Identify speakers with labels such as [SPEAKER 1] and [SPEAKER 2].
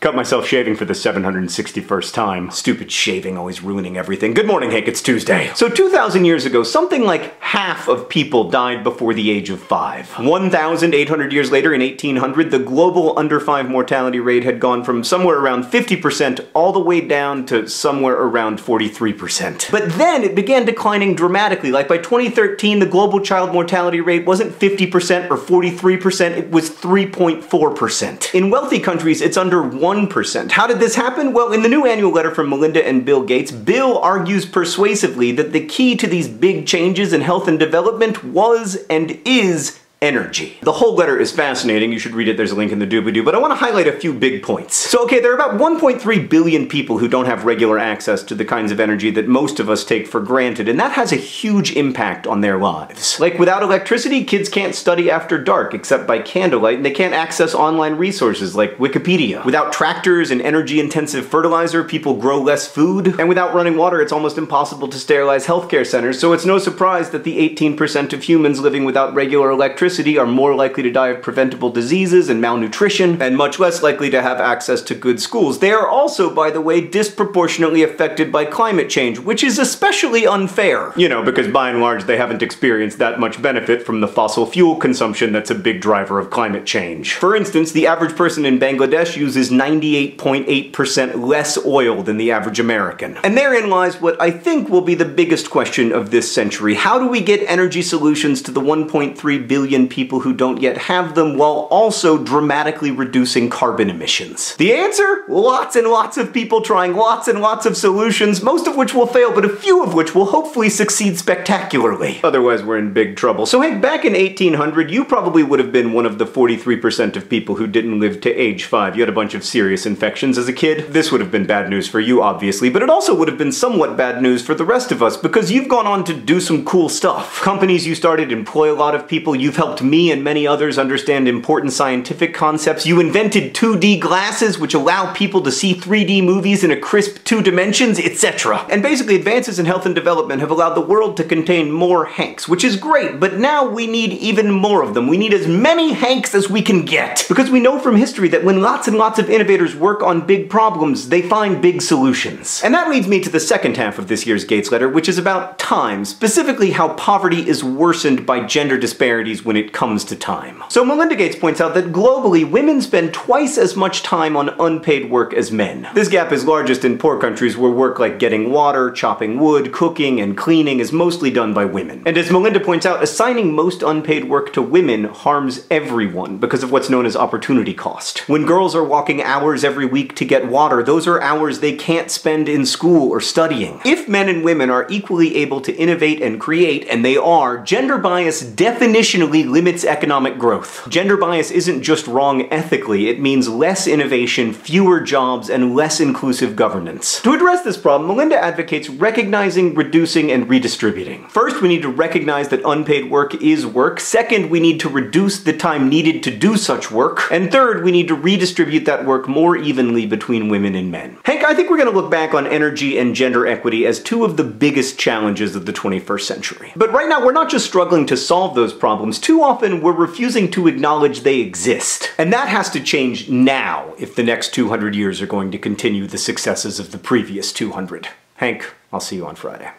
[SPEAKER 1] Cut myself shaving for the 761st time. Stupid shaving always ruining everything. Good morning, Hank, it's Tuesday. So 2,000 years ago, something like half of people died before the age of 5. 1,800 years later, in 1800, the global under 5 mortality rate had gone from somewhere around 50% all the way down to somewhere around 43%. But then it began declining dramatically, like by 2013, the global child mortality rate wasn't 50% or 43%, it was 3.4%. In wealthy countries, it's under 1 1%. How did this happen? Well, in the new annual letter from Melinda and Bill Gates, Bill argues persuasively that the key to these big changes in health and development was and is energy. The whole letter is fascinating, you should read it, there's a link in the doobly-doo, but I want to highlight a few big points. So okay, there are about 1.3 billion people who don't have regular access to the kinds of energy that most of us take for granted, and that has a huge impact on their lives. Like without electricity, kids can't study after dark except by candlelight, and they can't access online resources like Wikipedia. Without tractors and energy-intensive fertilizer, people grow less food, and without running water, it's almost impossible to sterilize healthcare centers, so it's no surprise that the 18% of humans living without regular electricity electricity are more likely to die of preventable diseases and malnutrition, and much less likely to have access to good schools. They are also, by the way, disproportionately affected by climate change, which is especially unfair. You know, because by and large they haven't experienced that much benefit from the fossil fuel consumption that's a big driver of climate change. For instance, the average person in Bangladesh uses 98.8% less oil than the average American. And therein lies what I think will be the biggest question of this century. How do we get energy solutions to the 1.3 billion billion people who don't yet have them while also dramatically reducing carbon emissions? The answer? Lots and lots of people trying lots and lots of solutions, most of which will fail, but a few of which will hopefully succeed spectacularly. Otherwise, we're in big trouble. So Hank, back in 1800, you probably would have been one of the 43% of people who didn't live to age 5. You had a bunch of serious infections as a kid. This would have been bad news for you, obviously, but it also would have been somewhat bad news for the rest of us because you've gone on to do some cool stuff. Companies you started employ a lot of people, you've helped helped me and many others understand important scientific concepts. You invented 2D glasses, which allow people to see 3D movies in a crisp two dimensions, etc. And basically, advances in health and development have allowed the world to contain more Hanks, which is great, but now we need even more of them. We need as many Hanks as we can get. Because we know from history that when lots and lots of innovators work on big problems, they find big solutions. And that leads me to the second half of this year's Gates letter, which is about time, specifically how poverty is worsened by gender disparities when it comes to time. So Melinda Gates points out that globally, women spend twice as much time on unpaid work as men. This gap is largest in poor countries where work like getting water, chopping wood, cooking, and cleaning is mostly done by women. And as Melinda points out, assigning most unpaid work to women harms everyone because of what's known as opportunity cost. When girls are walking hours every week to get water, those are hours they can't spend in school or studying. If men and women are equally able to innovate and create, and they are, gender bias definitionally limits economic growth. Gender bias isn't just wrong ethically, it means less innovation, fewer jobs, and less inclusive governance. To address this problem, Melinda advocates recognizing, reducing, and redistributing. First, we need to recognize that unpaid work is work. Second, we need to reduce the time needed to do such work. And third, we need to redistribute that work more evenly between women and men. Hank, I think we're gonna look back on energy and gender equity as two of the biggest challenges of the 21st century. But right now, we're not just struggling to solve those problems. Too too often we're refusing to acknowledge they exist. And that has to change now if the next 200 years are going to continue the successes of the previous 200. Hank, I'll see you on Friday.